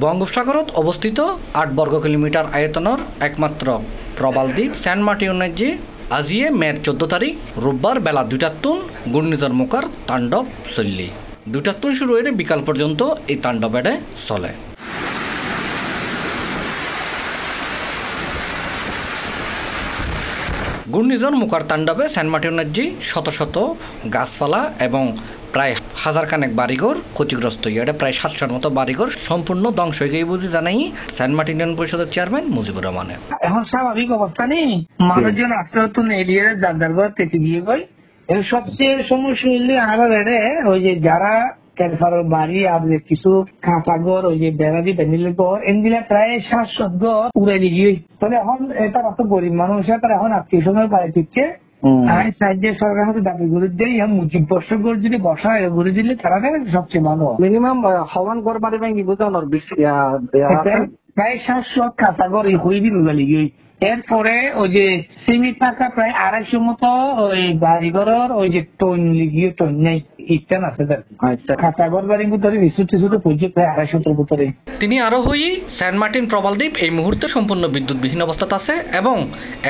বঙ্গোপসাগরত অবস্থিত আট বর্গ কিলোমিটার আয়তনের একমাত্র প্রবাল দ্বীপ সেন্ট মার্টিনের যে আজিয়ে মের চোদ্দ তারিখ রোববার বেলা দুইটার তুন ঘূর্ণিঝড় মুখার তাণ্ডব চললি। তুন শুরু হয়ে বিকাল পর্যন্ত এই তাণ্ডব এড়ে চলে। ঘূর্ণিঝড় মুখার তাণ্ডবে সেন্ট মার্টিনের শত শত গাছপালা এবং প্রায় হাজার কানেক বাড়িঘর ক্ষতিগ্রস্ত। এটা প্রায় সাতশোর মতো বাড়িঘর সম্পূর্ণ ধ্বংস হয়ে গিয়ে বুঝি জানাই সেন্ট মার্টিন ইউনিয়ন পরিষদের চেয়ারম্যান মুজিবুর রহমানের এখন স্বাভাবিক অবস্থা নেই মানুষজন আস্তে আস্তে এরিয়ার যার থেকে দিয়ে গই সবচেয়ে সমস্যা হইলে আরও বেড়ে ওই যে যারা এরপর বাড়ি আর কিছু কাঁচা ঘর, ওই যে বেড়াদি বেনিলে ঘর এগুলা প্রায় শ্বাসত ঘর উড়ে দিয়ে তাহলে এখন এটা অত গরিব মানুষ এখন আত্মীয় সময় বাড়ি দিচ্ছে আমি রাজ্যের সরকার হাতে দাবি গুরুদের এখন মুজিব বর্ষ করে যদি বসায় গুরু দিলে তারা সবচেয়ে ভালো। মিনিমাম হওয়ান বাড়ি ভাঙি বুঝানোর প্রায় সাতশো হয়ে দিল গেলি এরপরে ওই যে সিমি টাকা প্রায় আড়াইশো মতো ওই বাড়িঘরের ওই যে টন লিগিয়ে টন নেই। ইটান আছে তার আচ্ছা। তিনি আরও হই সেন্ট মার্টিন প্রবালদ্বীপ এই মুহূর্তে সম্পূর্ণ বিদ্যুৎবিহীন অবস্থাত আছে এবং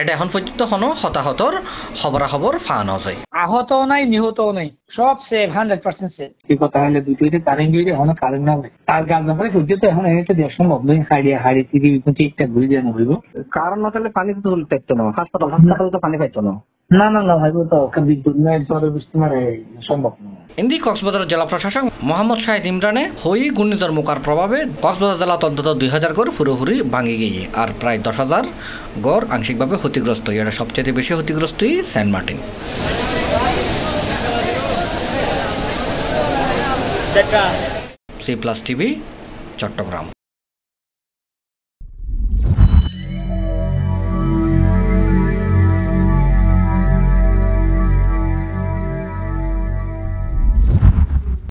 এটা এখন পর্যন্ত হনো হতাহতর খবরাখবর ফানো যায় আহত নাই নিহত নাই সব সেভ হান্ড্রেড পার্সেন্ট সেভ কি কথা হলে দুটোতে কারেন্ট দিয়ে এখন কারেন্ট না আর গাছ ব্যাপারে পর্যন্ত এখন এটা দেওয়া সম্ভব নয়। হাড়িয়ে হাড়ি থেকে ঠিকটা ঘুরে দেওয়া হইব। কারণ না তাহলে পানি তো পাইতো না। হাসপাতাল হাসপাতাল তো পানি পাইতো না। না না না ভাইব তো বিদ্যুৎ নাই জ্বরের বৃষ্টি মারে সম্ভব নয় ইন্দি কক্সবাজার জেলা প্রশাসক মোহাম্মদ শাহিদ ইমরানে হই ঘূর্ণিঝড় মোকার প্রভাবে কক্সবাজার জেলা অন্তত দুই হাজার গড় পুরোপুরি ভাঙে গিয়ে, আর প্রায় দশ হাজার গড় আংশিকভাবে ক্ষতিগ্রস্ত। এটা সবচেয়ে বেশি ক্ষতিগ্রস্তই Saint Martin. C plus TV, Chittagong.